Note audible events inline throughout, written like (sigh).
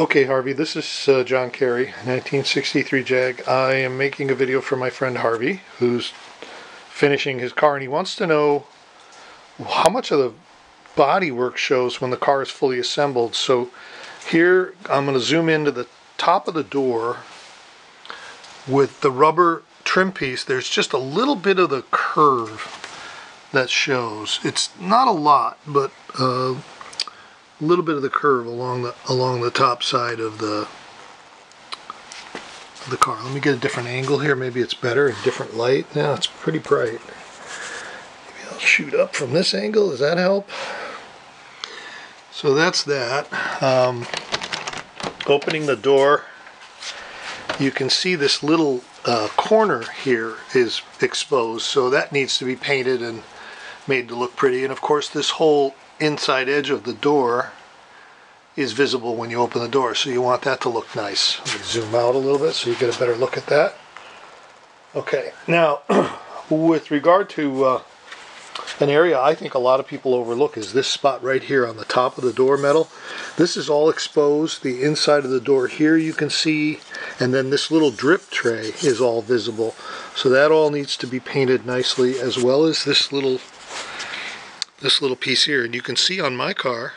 Okay, Harvey, this is uh, John Carey, 1963 Jag. I am making a video for my friend Harvey, who's finishing his car, and he wants to know how much of the body work shows when the car is fully assembled. So here, I'm going to zoom into the top of the door with the rubber trim piece. There's just a little bit of the curve that shows. It's not a lot, but uh, a little bit of the curve along the along the top side of the the car. Let me get a different angle here. Maybe it's better, a different light. Yeah, it's pretty bright. Maybe I'll shoot up from this angle. Does that help? So that's that. Um, opening the door, you can see this little uh, corner here is exposed, so that needs to be painted and made to look pretty. And of course, this whole inside edge of the door is visible when you open the door. So you want that to look nice. Zoom out a little bit so you get a better look at that. Okay, now (clears throat) with regard to uh, an area I think a lot of people overlook is this spot right here on the top of the door metal. This is all exposed. The inside of the door here you can see, and then this little drip tray is all visible. So that all needs to be painted nicely as well as this little this little piece here. And you can see on my car,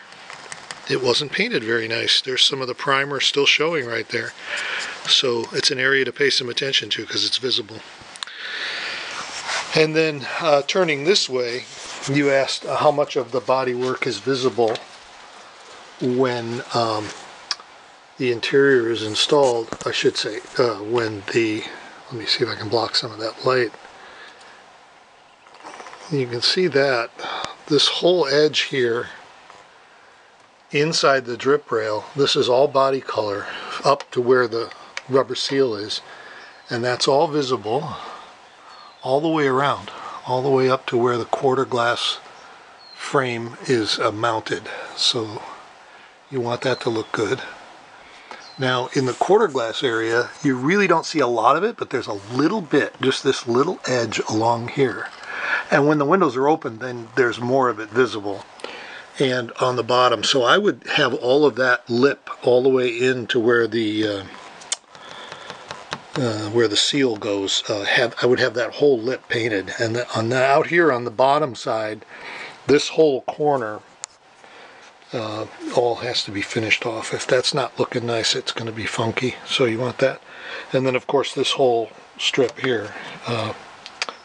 it wasn't painted very nice. There's some of the primer still showing right there. So it's an area to pay some attention to because it's visible. And then uh, turning this way, you asked uh, how much of the body work is visible when um, the interior is installed, I should say, uh, when the, let me see if I can block some of that light. You can see that this whole edge here inside the drip rail this is all body color up to where the rubber seal is. And that's all visible all the way around all the way up to where the quarter glass frame is uh, mounted. So you want that to look good. Now in the quarter glass area you really don't see a lot of it but there's a little bit just this little edge along here and when the windows are open, then there's more of it visible and on the bottom. So I would have all of that lip all the way into where the uh, uh, where the seal goes. Uh, have I would have that whole lip painted, and the, on the, out here on the bottom side, this whole corner uh, all has to be finished off. If that's not looking nice, it's going to be funky. So you want that, and then of course this whole strip here, uh,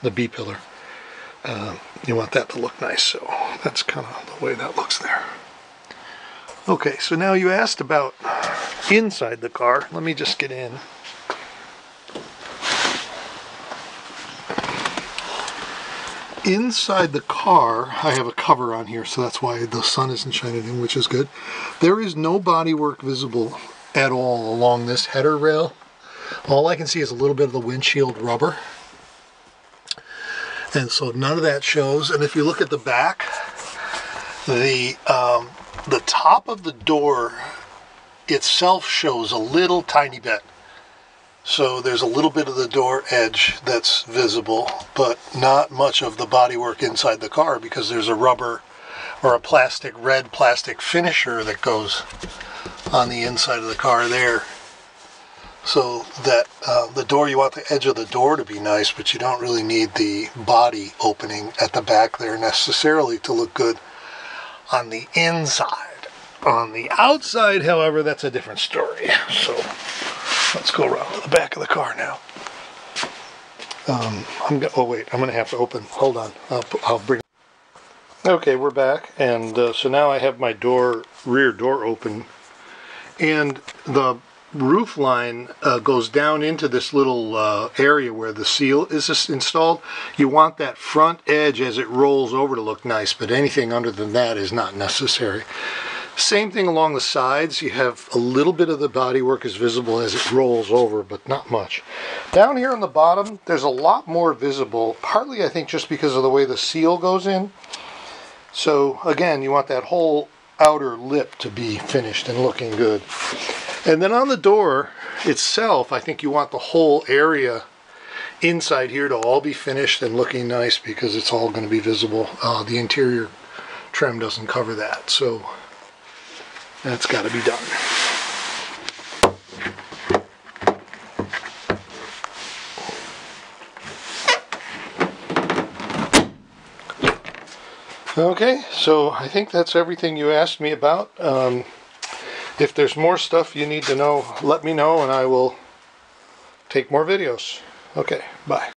the B pillar uh, you want that to look nice. So that's kind of the way that looks there. Okay, so now you asked about inside the car. Let me just get in. Inside the car, I have a cover on here, so that's why the sun isn't shining in, which is good. There is no bodywork visible at all along this header rail. All I can see is a little bit of the windshield rubber and so none of that shows. And if you look at the back, the um, the top of the door itself shows a little tiny bit. So there's a little bit of the door edge that's visible, but not much of the bodywork inside the car because there's a rubber or a plastic red plastic finisher that goes on the inside of the car there so that uh, the door, you want the edge of the door to be nice, but you don't really need the body opening at the back there necessarily to look good on the inside. On the outside, however, that's a different story. So let's go around to the back of the car now. Um, I'm go- oh wait, I'm to have to open. Hold on, I'll, I'll bring. Okay, we're back, and uh, so now I have my door, rear door open, and the roof line uh, goes down into this little uh, area where the seal is installed. You want that front edge as it rolls over to look nice, but anything under than that is not necessary. Same thing along the sides. You have a little bit of the bodywork is visible as it rolls over, but not much. Down here on the bottom, there's a lot more visible, partly I think just because of the way the seal goes in. So again, you want that whole outer lip to be finished and looking good. And then on the door itself, I think you want the whole area inside here to all be finished and looking nice because it's all going to be visible. Uh, the interior trim doesn't cover that, so that's got to be done. Okay, so I think that's everything you asked me about. Um, if there's more stuff you need to know, let me know and I will take more videos. Okay, bye.